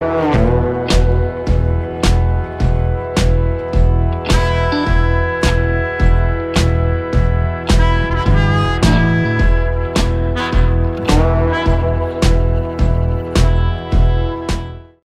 you.